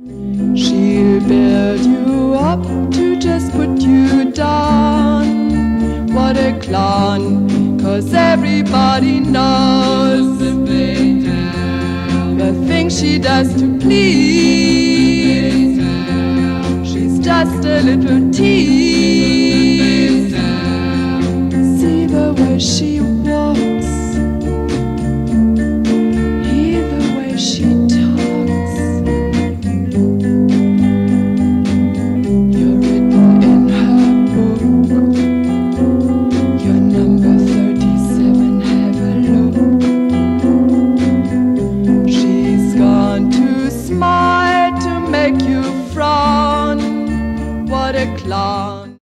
She'll build you up to just put you down. What a clown, cause everybody knows the thing she does to please. She's just a little tease. o'clock.